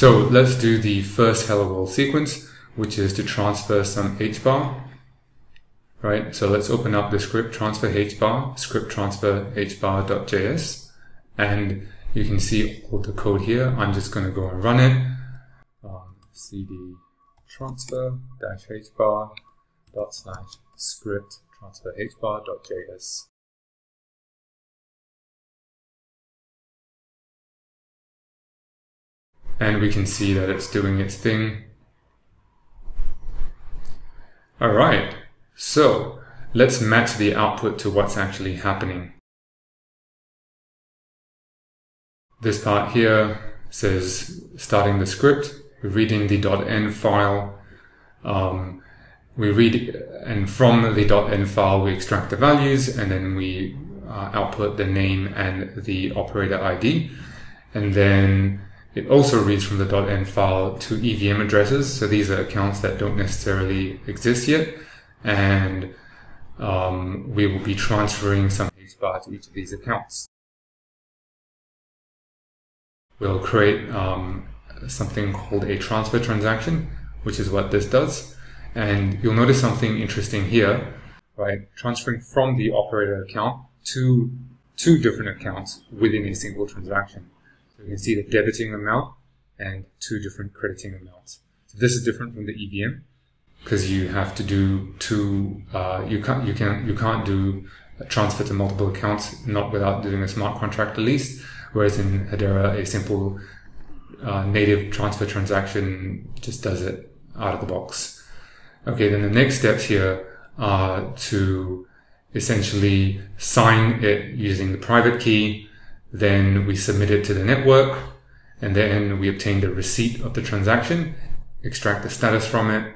So let's do the first hello world sequence, which is to transfer some hbar. Right, so let's open up the script transfer hbar, script transfer hbar.js, and you can see all the code here. I'm just going to go and run it. Um, cd transfer dash hbar dot slash script transfer hbar.js. And we can see that it's doing its thing. All right, so let's match the output to what's actually happening. This part here says starting the script, reading the .env file, um, we read and from the .env file we extract the values and then we uh, output the name and the operator ID and then it also reads from the .env file to EVM addresses so these are accounts that don't necessarily exist yet and um, we will be transferring some HBAR to each of these accounts. We'll create um, something called a transfer transaction which is what this does and you'll notice something interesting here, right? Transferring from the operator account to two different accounts within a single transaction. You can see the debiting amount and two different crediting amounts. So this is different from the EVM because you have to do two, uh, you can't, you can, you can't do a transfer to multiple accounts, not without doing a smart contract at least. Whereas in Hedera, a simple uh, native transfer transaction just does it out of the box. Okay, then the next steps here are to essentially sign it using the private key. Then we submit it to the network and then we obtain the receipt of the transaction, extract the status from it,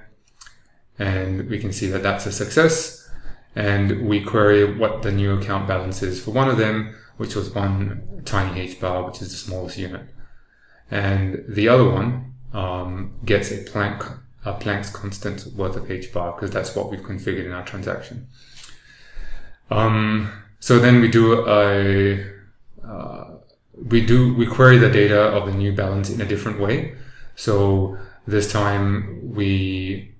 and we can see that that's a success. And we query what the new account balance is for one of them, which was one tiny H bar, which is the smallest unit. And the other one um, gets a Planck a Planck's constant worth of h bar because that's what we've configured in our transaction. Um, so then we do a we do we query the data of the new balance in a different way. So this time we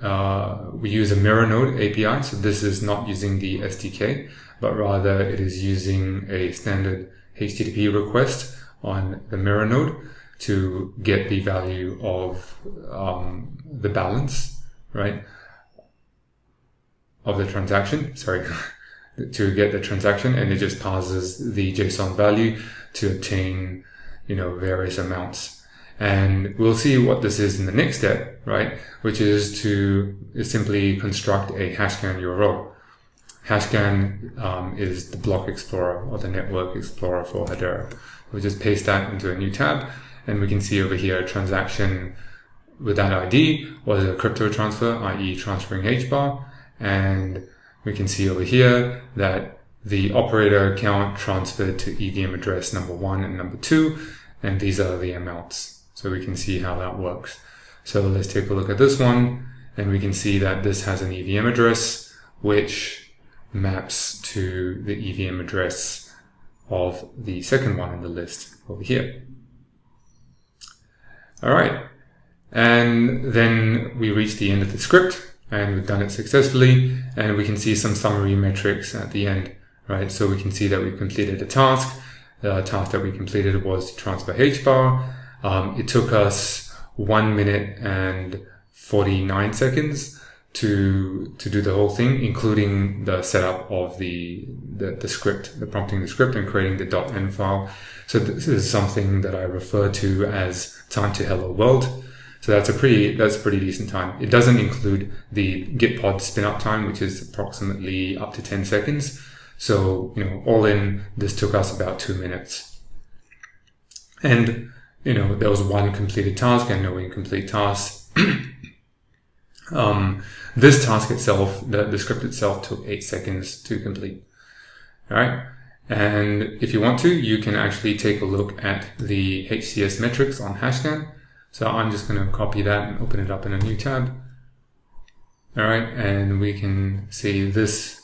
uh, we use a mirror node API. So this is not using the SDK, but rather it is using a standard HTTP request on the mirror node to get the value of um, the balance, right? Of the transaction, sorry, to get the transaction, and it just passes the JSON value to obtain, you know, various amounts. And we'll see what this is in the next step, right? Which is to simply construct a HashScan URL. HashScan um, is the block explorer or the network explorer for Hedera. We'll just paste that into a new tab and we can see over here a transaction with that ID was a crypto transfer, i.e. transferring HBAR. And we can see over here that the operator account transferred to EVM address number one and number two. And these are the amounts. So we can see how that works. So let's take a look at this one. And we can see that this has an EVM address, which maps to the EVM address of the second one in the list over here. All right. And then we reach the end of the script and we've done it successfully and we can see some summary metrics at the end, right? So we can see that we've completed a task. The task that we completed was to transfer HBAR. Um, it took us one minute and 49 seconds to, to do the whole thing, including the setup of the, the, the script, the prompting the script and creating the .env file. So this is something that I refer to as time to hello world. So that's a pretty, that's a pretty decent time. It doesn't include the Gitpod spin up time, which is approximately up to 10 seconds. So, you know, all in, this took us about two minutes. And, you know, there was one completed task and no incomplete tasks. um, this task itself, the, the script itself took eight seconds to complete. All right. And if you want to, you can actually take a look at the HCS metrics on HashScan. So I'm just going to copy that and open it up in a new tab. All right. And we can see this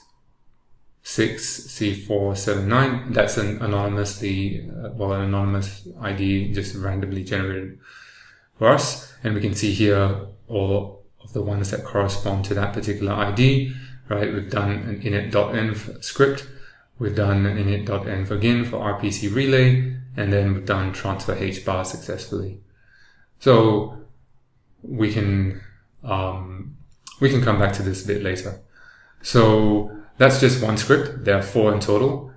6C479. That's an anonymously, uh, well, an anonymous ID just randomly generated for us. And we can see here all of the ones that correspond to that particular ID, right? We've done an init.env script. We've done an init.env again for RPC relay, and then we've done transfer hbar successfully. So we can, um, we can come back to this a bit later. So that's just one script. There are four in total.